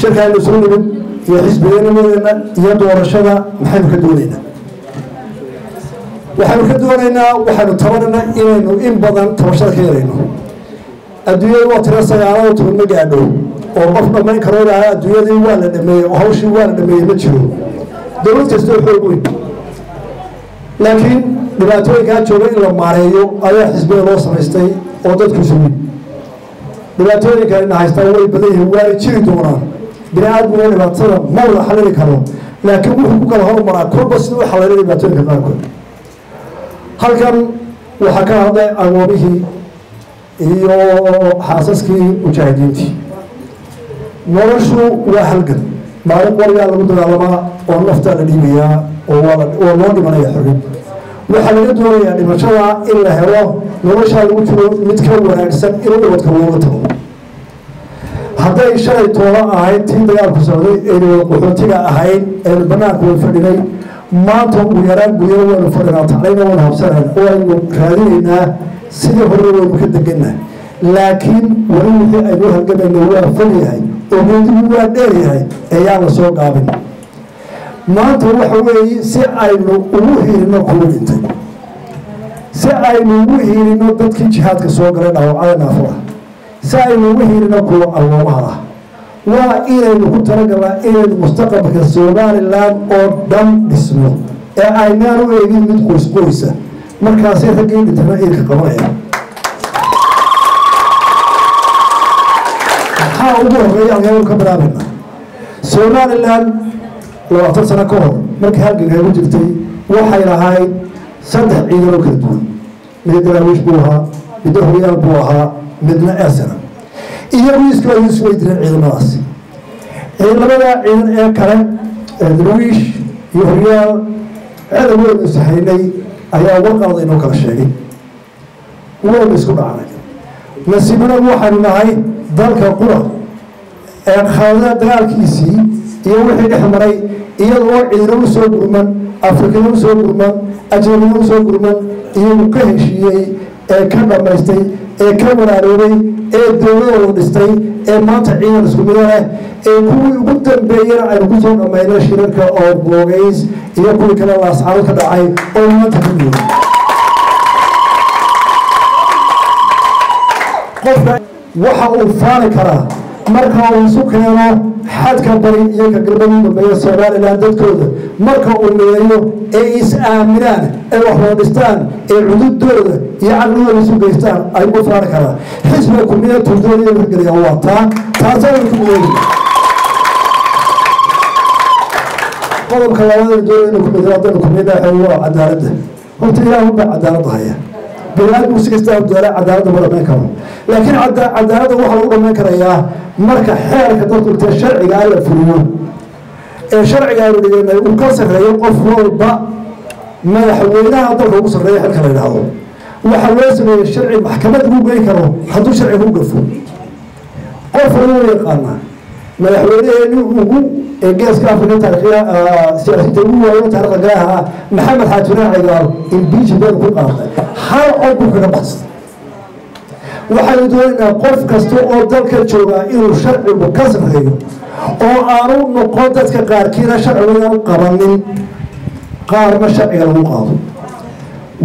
shirkaaynu soo nimid iyo xisbigenimadeena iyo doorashada maxaynu ka doonaynaa waxaynu ka doonaynaa waxaynu tabanaynaa inaynu in badan tabashada ka yarayno. Adduunyada waa tira sagaalada toban ma gaadho oo qof dhammayn karo ilaaha adduunyadii waa la dhameeyey oo hawshii waa la dhameeyey ma jiro. Dowlad kastoo xoog weyn laakiin dhibaatooyinkaa jooga in la maareeyo ayaa xisbiga loo samaystay oo dadku sugin. Dhibaatooyinka ina haystaa way badan yihiin waana jiri doonaan bini aadmiga dhibaatada ma wada xalili karo. Laakiin wuxuu ku kala hormaraa kolba sida u xalila dhibaatooyinka qaarkood halkan waxaa ka hadlay agoomihii iyo xaasaskii mujaahidiintii. Noloshu waa halgan. Maalin qorigaa lagu dagaalamaa oo naftaa la dhiibayaa oo loo dhimanaya xorrib waxaa laga doonayaa dhimashada in la helo noloshaa lagu jiro mid ka wanaagsan in ubadka looga tago hadday shalay tooba ahayd tii dagaalku socday wada qaxootiga ahayn aynu banaanka wada fadhinay maanta ugu yaraan guryo waynu fadhinaa taclayna waynu habsanayn waynu raadinaynaa sidii hore waynu ka degannahay laakiin weli wixii aynu halgamayna waa fog yahay oo geedigu waa dheer yahay ayaan la soo gaabin maanta waxa weeye si aynu ugu hiirino kuwa dhintay. Si aynu ugu hiirino dadkii jihaadka soo galay dhaawacada naafada si aynu ugu hiirino kuwa alwoomaha ah waa inaynu ku talagalnaa inaynu mustaqbalka somalilan oo dhan dhisno ee aynaan u eegin mid qoys qoysa markaasi raggii dhintana iilka qabanaya. Maxaa ugu horreeya halkeenu ka bilaabayna somalilan labaatan sano ka hor markii halganka ku jirtay waxay lahayd saddex ciidan oo kala duwan. Mid daraawiish buu ahaa midna horyaal buu ahaa midna esana iyagu iskooda isway direen ciidamadaasi. Ciidamada ciidan ee kale daraawiish iyo horyaal cedow weynu ishaynay ayaa warqalada inoo kala sheegay. Waynu isku dhacnay nasiibanagu waxaynu nahay dalka qura ee khalada dagaalkiisii iyo wixii dhex maray iyada oo ciidamo u soo gurman afrikana u soo gurman ajnabina u soo gurman iyagu ka heshiiyey ee ka dhammaystay ee ka walaaroobay ee dowladooda dhistay ee maanta ciidan isku mido leh ee kuwii ugu dambeeyana aynu ku soo dhammayno shirarka oo boogays iyo kuwii kale laascaro ka dhacay oo maanta ka mido qofka waxa uu faani karaa marka uu isu keeno xadka bari iyo ka galbeed u dambeeya somalilan dadkooda. Marka uu mideeyo ee is aaminaan ee wax wada dhistaan ee cududooda iyo caqligooda isu geystaan ayuu faani karaa xisbiga kulmiya tuudoon iyo hirgeliya waa taa taasaynu ku mideeyi qodobka labaad doonaya inuu ku mideeyo haddaynu kulmiya waa cadaaladda horta ilaahu baa cadaaladda haya biniaadmigu si kasta daala cadaaladda ma dhamayn karo laakiin cadaaladda waxaa lagu dhamayn karayaa marka xeerka dadku intee sharciga la fuliyo. Ee sharciga aynu dhiganay uu ka sarreeyo qof walba? Madaxweynaha dalka ugu sarreeya xilka la yidhaahdo. Waxaa loo sameeyey sharci maxkamad ugu geyn karo hadduu sharciga u gafo. Qof walba u yaqaanaa. Madaxweyneheeni ugu ee geeska afrika taarikhya siyaasiyiinta ugu waayo taarikhda gaaha ah maxamed xaajiraan cigaal impeachment ku qaaday hal cod buu kaga baxsay waxaynu doonaynaa qof kasta oo dalka joogaa inuu sharcigu ka sarreeyo oo aanu noqon dadka qaarkiina sharcigaanu qabanin qaarna sharciga lagu qaado.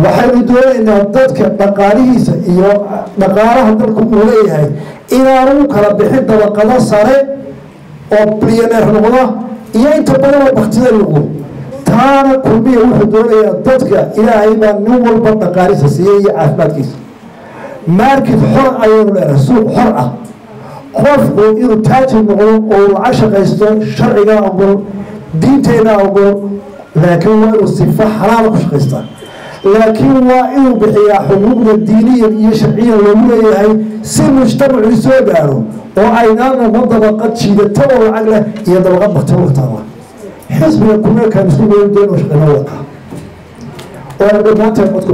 Waxaynu doonaynaa dadka dhaqaalihiisa iyo dhaqaalaha dalku uu leeyahay inaanu kala bixin dabaqado sare oo bilyaneer noqda iyo inta badan oo baktida noqdo. Taana kulmiya wuxuu doonayaa dadka ilaahay baa nin walba dhaqaalihiisa siiyey iyo caafimaadkiisa market xor ayaynu leenahay suuq xor ah. Qofku inuu taajir noqdo oo lacag shaqaysto sharciga ogol diinteenna ogol laakiin waa inuu sifa xalaala ku shaqaystaa laakiin waa inuu bixiyaa xuquuqda diiniyan iyo sharciyan loogu leeyahay si mujtamacu soo gaaro oo aynaan noqon dabaqad jiidata oo lacag leh iyo dabaqad baktan wataaba xisbiga kumeelkaan isku goyn doon oo shaqeyna wadaa oo aan dhammaanteen cod ku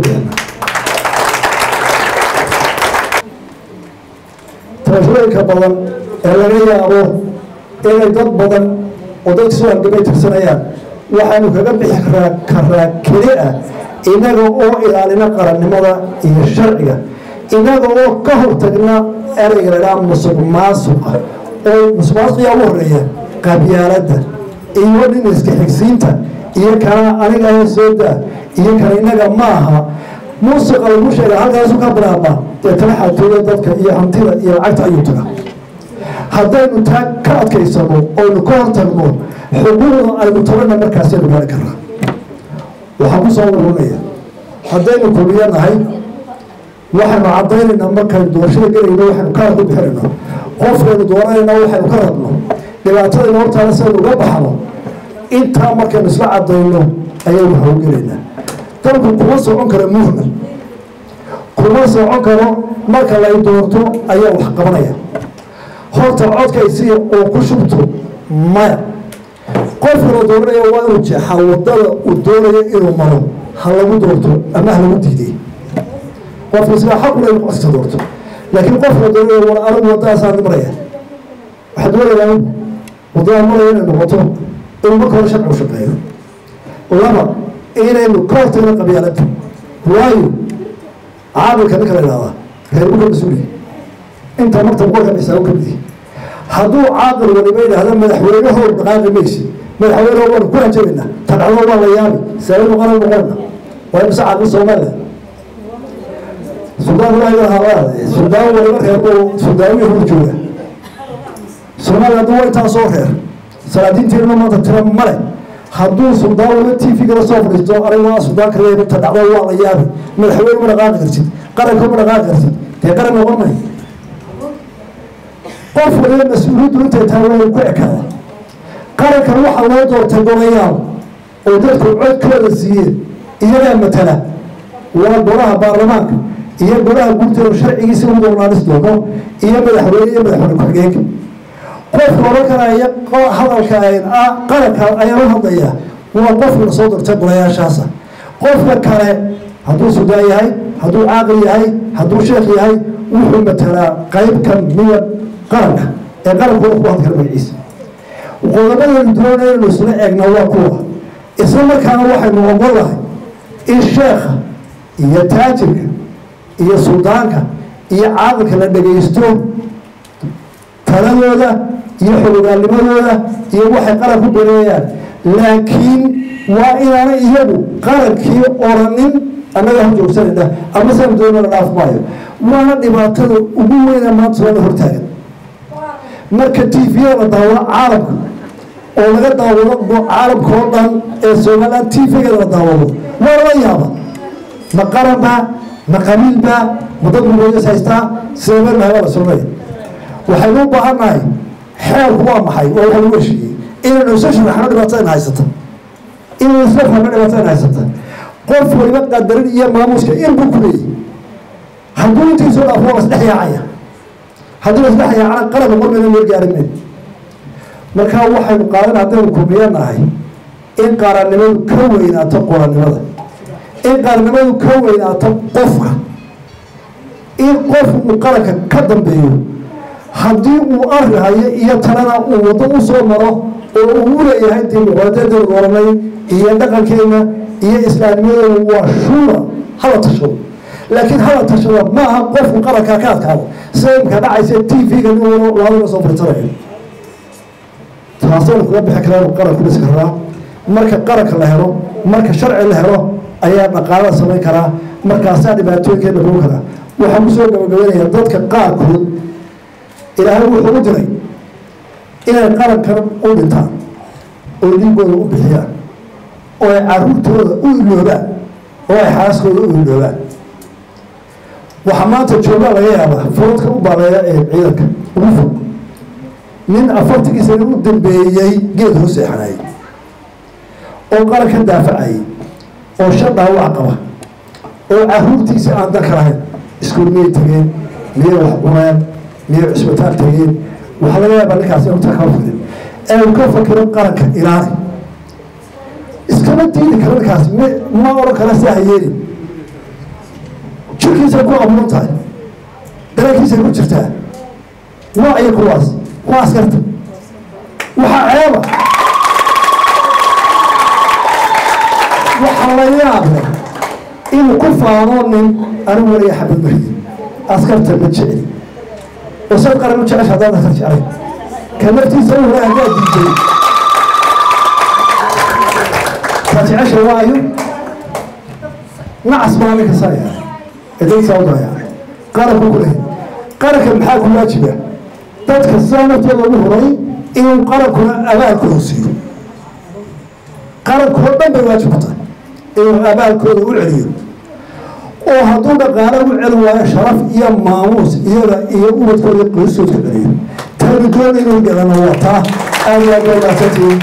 tabashooyinka badan ee laga yaabo inay dad badan oo dadka soo halgamay tirsanayaan waxaanu kaga bixi karaa keli ah innaga oo ilaalina qarannimada iyo sharciga innaga oo ka hortagna ereyga ladhaa musuq maasuqa oo musuqmaasuqiyaa ugu horreeya qabyaaladda iyo nin iska xigsiinta iyo kana aniga ahe soo daa iyo kana innaga ma aha. Muusiqa lagu sheega halkaasu ka bilaaba dee tala xatooda dadka iyo hantida iyo lacagta ayuu taga haddaynu taa ka adkaysano oynu ka hortagno xuquuqda aynu tagana markaasaynu gaari karnaa waxaan ku soo waranaya haddaynu kuliya nahay waxaynu caddaynaynaa markaynu doorashada gelayno waxaynu kaar ku bixinayno. Qofkaynu dooranayna waxaynu ka rabno dhibaatadaynu hortaana sidaynu uga baxno. Intaa markaynu isla caddayno ayaynu hawgelaynaa dalku kuma socon karo muhmal kuma socon karo marka lay doorto ayaa wax qabanaya horta codkaysi oo ku shubto maya qofka la dooranaya waa inuu jeexaa waddada uu doonayo inuu maro ha lagu doorto ama ha lagu diiday. Qofka sidaa xaqula inuu codka doorto. Laakiin qofka la doonayo war anigu wadadaasaan maraya waxaa doonayaa waddada maraya inay noqoto inuu marka hore sharci u shaqeeyo. Laba inaynu ka hortagno qabyaaladda. Waayo caamilka ninka la idhahdaa reerbuka mas'uuliya inta marta boqolka xisaabo ka midi hadduu caaqil waliba yidhaahda madaxweynahow dhaqaaqi maysi madaxweyneho waanu ku rajabaynaa tadhacdo waa la yaabi. Sababnu qaran noqonna waa imse caaqil soomaaliya sudaan waa sudaan waliba reerbo sudaawiya hor jooga. Soomaaliya hadduu waa intaasoo reer. Salaadiinteeduna maanta tira male hadduu suldaan waliba t v-gala soo fadhiisto aniga sudaan kale tadhacdo waa la yaabi. Madaxweyne ma dhaqaaqi kartid. Qaranka ma dhaqaaqi kartid. Dee qaran noqon may qof waliba mas'uuliyaddu intay tahay waa ku ekaada. Qarankan waxaa loo doortay golayaal oo dadku codkooda siiyeen iyagaa matala. Waa golaha baarlamaanka iyo golaha guurtooda sharcigiisa ugu doonaanis doono iyo madaxweyne iyo madaxweyne ku-xigeenka qofka oran karaya hadalka qaranka ayaan u hadlaya waa qofkana soo doortay golayaashaasa qofka kale hadduu sudaan yahay hadduu caaqil yahay hadduu sheekh yahay wuxuu matalaa qayb ka mida qaranka ee qarankooda ku hadli kara magaciisa. Qodobadaynu doonay inaynu isla eegna waa kuwa. Isla markaana waxaynu ogolahay in sheekha iyo taajirka iyo suldaanka iyo caaqilka la dhegaysto taladooda iyo xogogaalnimadooda iyo waxay qaran ku bereeyaan laakiin waa inaana iyagu qarankii oranin annaga hor joogsanayna ama saan doonana dhaaf maayo. Waana dhibaatada ugu weyna maanta soona hortaagan. Marka t v la daawado caalamka oo laga daawado caalamka oo dhan ee somaliland t v-ga la daawado waa lala yaaba ma qaranba ma qabiilba ma dad mugoyas haystaa seeba mahabaa la soomaya waxaynu u baahan nahay xeelku waa maxay waa waxa lagu heshiiyey inaynu isa sharaxno dhibaatadayna haysata inaynu isla fahno dhibaatadayna haysata qof waliba qadarin iyo maamuuska inbuu ku leeyahy hadduu intiisoo dhaafo waa lasdhex yaacaya haddii lasdhex yaacana qaranka qormayna meel gaarimen markaa waxaynu qaadan haddaynu kumiyanahay in qaarannimadu ka weynaato qorannimada in qaarannimadu ka weynaato qofka in qof uu qaranka ka dambeeyo haddii uu arri hayo iyo talana uu waddo u soo maro oo uu u leeyahay dimuqraadiyadeenu dooranay iyo dhaqankeena iyo islaamnimadeenu waa shuura. Hala tashado laakiin hala tashada ma aha qofku qarankaa ka adkaado. Sida imka dhacaysa t v-ga laaduna soo fariisanayo taasaynu kaga bixi karaan qaran ku dhisi karaa marka qaranka la helo marka sharci la helo ayaa dhaqaalada samayn karaa markaasaa dhibaatooyinkeena lagu karaa waxaan ku soo gabagabanayaa dadka qaarkood ilaahay wuxuu u diray inay qarankan u dhintaan oo dhiigooda u bixiyaan oo ay caruurtooda u iloobaan oo ay xaaskooda u iloobaan. Waxaa maanta joogaa laga yaabaa furadka u baabeeya ee ciidanka. Ugu fog nin afartankii sana u dambeeyey geed hoo seexanayay oo qaran ka daafacayay oo shan dhaawac qaba oo caruurtiisa aan danka lahayn iskuul miyay tageen miyay wax cuneen miyay cisbitaal tageen waxaa laga yaabaa ninkaas inuu taa fikirin ee uu ka fakiro qaranka ilaali iskama diidi karo ninkaas m ma oran kara si hayeelin jirkiisay ku abuuran tahay. Dareenkiisay ku jirtaa waa iyo kuwaas waa askarta. Waxaa ceeba. Waxaa la yaable inuu ku faano nin anigu waliya xabad mariye askarta ma jeceli sad qaran u jecesha jeclay ka naftiisa u hore haddaad diiday ka jecesha waayo nacas baa ninka saa yahay edaysaa u dayaacay qaranku ku lehay qaranka maxaa ku waajiba dadka sidaa naftooda ugu huray inuu qarankuna abaalkooda siiyo qarankoo dhan bay waajib ku tahay inuu abaalkooda u celiyo oo hadduu dhaqaale u celi waayo sharaf iyo maamuus iyaga iyo ubadkooda qoysoodka celiyo tani doona inuu dhalano waa taa aad baa mahadsantihiin